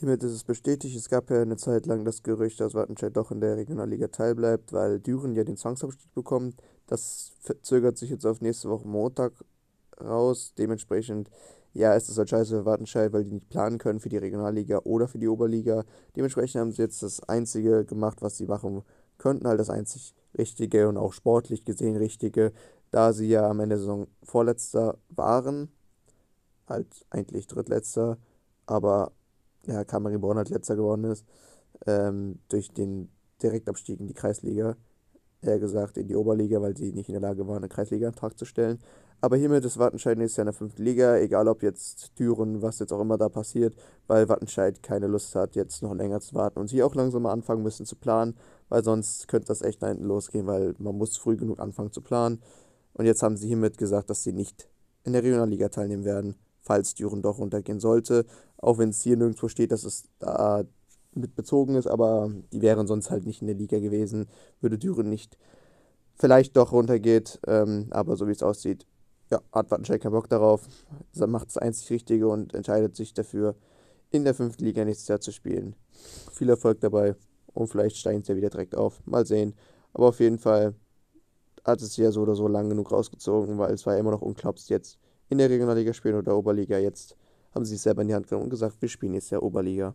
Hiermit ist es bestätigt. Es gab ja eine Zeit lang das Gerücht, dass Wattenscheid doch in der Regionalliga teilbleibt, weil Düren ja den Zwangsabstieg bekommt. Das verzögert sich jetzt auf nächste Woche Montag raus. Dementsprechend, ja, ist es halt scheiße für Wattenscheid, weil die nicht planen können für die Regionalliga oder für die Oberliga. Dementsprechend haben sie jetzt das Einzige gemacht, was sie machen könnten, halt das einzig Richtige und auch sportlich gesehen Richtige, da sie ja am Ende der Saison Vorletzter waren. Halt eigentlich Drittletzter, aber ja, Born halt letzter geworden ist, ähm, durch den Direktabstieg in die Kreisliga, eher gesagt in die Oberliga, weil sie nicht in der Lage waren, einen Kreisliga-Antrag zu stellen. Aber hiermit ist Wattenscheid nächstes Jahr in der fünften Liga, egal ob jetzt Türen, was jetzt auch immer da passiert, weil Wattenscheid keine Lust hat, jetzt noch länger zu warten und sie auch langsam mal anfangen müssen zu planen, weil sonst könnte das echt nach hinten losgehen, weil man muss früh genug anfangen zu planen. Und jetzt haben sie hiermit gesagt, dass sie nicht in der Regionalliga teilnehmen werden falls Düren doch runtergehen sollte. Auch wenn es hier nirgendwo steht, dass es da mit bezogen ist, aber die wären sonst halt nicht in der Liga gewesen, würde Düren nicht vielleicht doch runtergeht, ähm, aber so wie es aussieht, ja, hat Wattenscheid keinen Bock darauf, macht das einzig Richtige und entscheidet sich dafür, in der fünften Liga nächstes Jahr zu spielen. Viel Erfolg dabei und vielleicht steigen sie ja wieder direkt auf. Mal sehen. Aber auf jeden Fall hat es ja so oder so lang genug rausgezogen, weil es war immer noch unklar, jetzt in der Regionalliga spielen oder Oberliga. Jetzt haben sie sich selber in die Hand genommen und gesagt, wir spielen jetzt ja Oberliga.